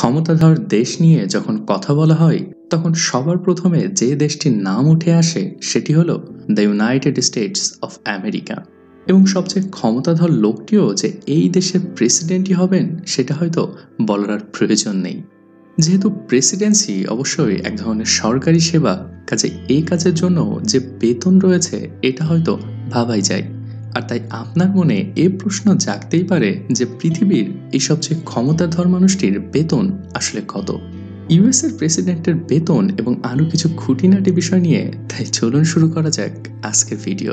ক্ষমতাধর দেশ নিয়ে যখন কথা বলা হয়, তখন সবার প্রথমে যে দেশটির নাম উঠে আসে সেটি হলো the United States of America এবং সবচেয়ে ক্ষমতাধর লোকটিও যে এই দেশের প্রেসিডেন্টই হবেন, সেটা হয়তো বলার আর প্রয়োজন নেই। যেহেতু প্রেসিডেন্সি অবশ্যই এক ধরনের সরকারি সেবা, কাজে এই কাজের জন্য যে বেতন রয়েছে, এটা হয়তো ভাবাই যায়। আর তাই আপনার মনে এ প্রশ্ন জাগতেই পারে যে পৃথিবীর এই সবচেয়ে ক্ষমতাধর মানুষটির বেতন আসলে কত? ইউএস এর প্রেসিডেন্টের বেতন এবং আরও কিছু খুঁটিনাটি বিষয় নিয়ে, তাই চলুন শুরু করা যাক আজকের ভিডিও।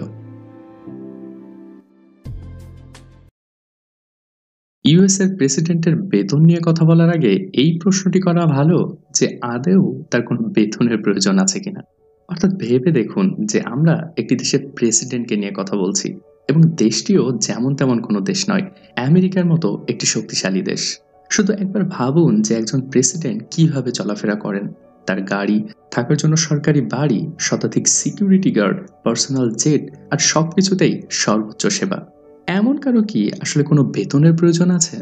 ইউএস এর প্রেসিডেন্টের বেতন নিয়ে কথা বলার আগে এই প্রশ্নটি করা ভালো যে আদেও তার কোনো বেতনের প্রয়োজন আছে কিনা। অর্থাৎ ভেবে দেখুন যে আমরা একটি দেশের প্রেসিডেন্টকে নিয়ে কথা বলছি। এবং দেশটিও যেমন তেমন কোনো দেশ নয়, আমেরিকার মতো একটি শক্তিশালী দেশ। শুধু একবার ভাবুন যে একজন প্রেসিডেন্ট কীভাবে চলাফেরা করেন। তার গাড়ি, থাকার জন্য সরকারি বাড়ি, শতাধিক সিকিউরিটি গার্ড, পার্সোনাল জেট আর সবকিছুতেই সর্বোচ্চ সেবা। এমন কারও কি আসলে কোনো বেতনের প্রয়োজন আছে?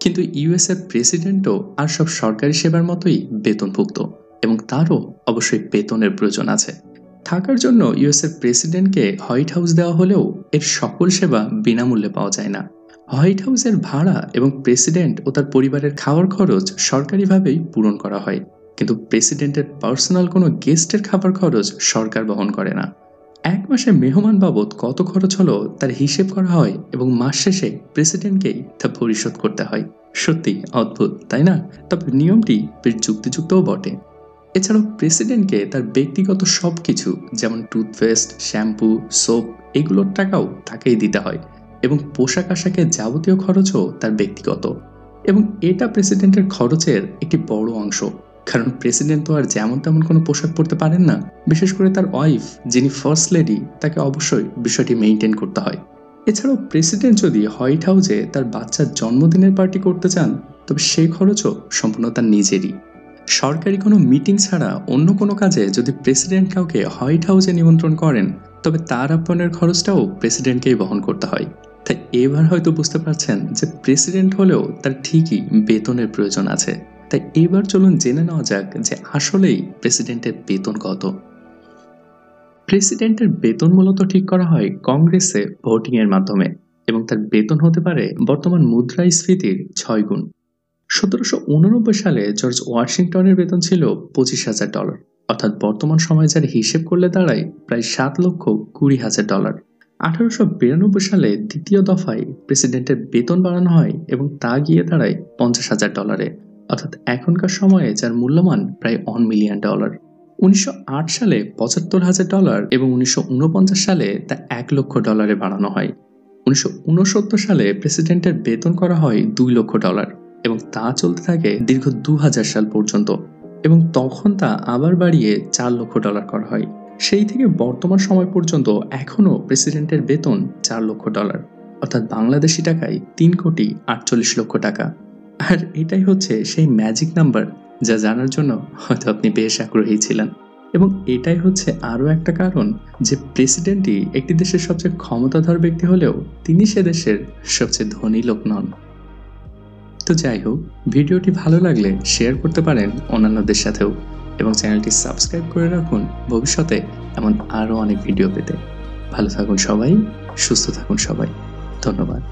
কিন্তু ইউএস এর প্রেসিডেন্টও আর সব সরকারি সেবার মতোই বেতনভুক্ত এবং তারও অবশ্যই বেতনের প্রয়োজন আছে। থাকার জন্য ইউএস এর প্রেসিডেন্টকে হোয়াইট হাউস দেওয়া হলেও এর সকল সেবা বিনামূল্যে পাওয়া যায় না। হোয়াইট হাউসের ভাড়া এবং প্রেসিডেন্ট ও তার পরিবারের খাওয়ার খরচ সরকারিভাবেই পূরণ করা হয়। কিন্তু প্রেসিডেন্টের পার্সোনাল কোনো গেস্টের খাবার খরচ সরকার বহন করে না। এক মাসে মেহমান বাবদ কত খরচ হলো তার হিসেব করা হয় এবং মাস শেষে প্রেসিডেন্টকেই তা পরিশোধ করতে হয়। সত্যি অদ্ভুত, তাই না? তবে নিয়মটি বেশ যুক্তিযুক্তও বটে। এছাড়াও প্রেসিডেন্টকে তার ব্যক্তিগত সব কিছু যেমন টুথপেস্ট, শ্যাম্পু, সোপ, এগুলোর টাকাও তাকেই দিতে হয় এবং পোশাক আশাকের যাবতীয় খরচও তার ব্যক্তিগত। এবং এটা প্রেসিডেন্টের খরচের একটি বড় অংশ। কারণ প্রেসিডেন্ট তো আর যেমন তেমন কোনো পোশাক পরতে পারেন না, বিশেষ করে তার ওয়াইফ, যিনি ফার্স্ট লেডি, তাকে অবশ্যই বিষয়টি মেনটেন করতে হয়। এছাড়াও প্রেসিডেন্ট যদি হোয়াইট হাউসে তার বাচ্চার জন্মদিনের পার্টি করতে চান, তবে সেই খরচও সম্পূর্ণ তার নিজেরই। সরকারি কোনো মিটিং ছাড়া অন্য কোনো কাজে যদি প্রেসিডেন্ট কাউকে হোয়াইট হাউসে নিমন্ত্রণ করেন, তবে তার আপ্যায়নের খরচটাও প্রেসিডেন্টকেই বহন করতে হয়। তাই এবার হয়তো বুঝতে পারছেন যে প্রেসিডেন্ট হলেও তার ঠিকই বেতনের প্রয়োজন আছে। তাই এবার চলুন জেনে নেওয়া যাক যে আসলেই প্রেসিডেন্টের বেতন কত। প্রেসিডেন্টের বেতন মূলত ঠিক করা হয় কংগ্রেসে ভোটিং এর মাধ্যমে এবং তার বেতন হতে পারে বর্তমান মুদ্রাস্ফীতির ছয় গুণ। সতেরোশো উননব্বই সালে জর্জ ওয়াশিংটনের বেতন ছিল পঁচিশ হাজার ডলার। অর্থাৎ বর্তমান সময়ে যার হিসেব করলে দাঁড়ায় প্রায় সাত লক্ষ কুড়ি হাজার ডলার। আঠারোশো বিরানব্বই সালে দ্বিতীয় দফায় প্রেসিডেন্টের বেতন বাড়ানো হয় এবং তা গিয়ে দাঁড়ায় পঞ্চাশ হাজার ডলারে। অর্থাৎ এখনকার সময়ে যার মূল্যমান প্রায় ওয়ান মিলিয়ন ডলার। উনিশশো আট সালে পঁচাত্তর হাজার ডলার এবং উনিশশো ঊনপঞ্চাশ সালে তা এক লক্ষ ডলারে বাড়ানো হয়। উনিশশো ঊনসত্তর সালে প্রেসিডেন্টের বেতন করা হয় দুই লক্ষ ডলার। এবং তা চলতে থাকে দীর্ঘ দু হাজার সাল পর্যন্ত। এবং তখন তা আবার বাড়িয়ে চার লক্ষ ডলার করা হয়। সেই থেকে বর্তমান সময় পর্যন্ত এখনও প্রেসিডেন্টের বেতন চার লক্ষ ডলার। অর্থাৎ বাংলাদেশি টাকায় তিন কোটি আটচল্লিশ লক্ষ টাকা। আর এটাই হচ্ছে সেই ম্যাজিক নাম্বার যা জানার জন্য হয়তো আপনি বেশ আগ্রহী ছিলেন। এবং এটাই হচ্ছে আরও একটা কারণ যে প্রেসিডেন্টই একটি দেশের সবচেয়ে ক্ষমতাধর ব্যক্তি হলেও তিনি সে দেশের সবচেয়ে ধনী লোক নন। তো যাই হোক, ভিডিওটি ভালো লাগলে শেয়ার করতে পারেন অন্যান্যদের সাথেও এবং চ্যানেলটি সাবস্ক্রাইব করে রাখুন ভবিষ্যতে এমন আরও অনেক ভিডিও পেতে। ভালো থাকুন সবাই, সুস্থ থাকুন সবাই। ধন্যবাদ।